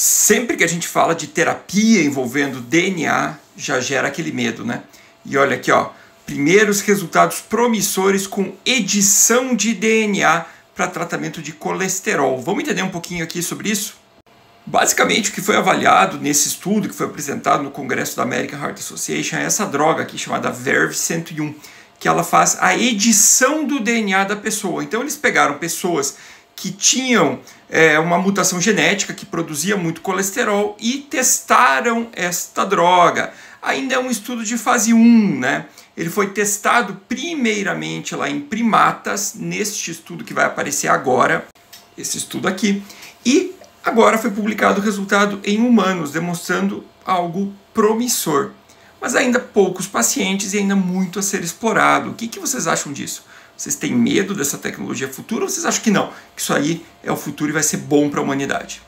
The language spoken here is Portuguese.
Sempre que a gente fala de terapia envolvendo DNA, já gera aquele medo, né? E olha aqui, ó, primeiros resultados promissores com edição de DNA para tratamento de colesterol. Vamos entender um pouquinho aqui sobre isso? Basicamente, o que foi avaliado nesse estudo que foi apresentado no Congresso da American Heart Association é essa droga aqui chamada Verve 101, que ela faz a edição do DNA da pessoa. Então, eles pegaram pessoas que tinham é, uma mutação genética que produzia muito colesterol e testaram esta droga. Ainda é um estudo de fase 1, né? Ele foi testado primeiramente lá em primatas, neste estudo que vai aparecer agora, esse estudo aqui, e agora foi publicado o resultado em humanos, demonstrando algo promissor. Mas ainda poucos pacientes e ainda muito a ser explorado. O que, que vocês acham disso? Vocês têm medo dessa tecnologia futura ou vocês acham que não? Que isso aí é o futuro e vai ser bom para a humanidade?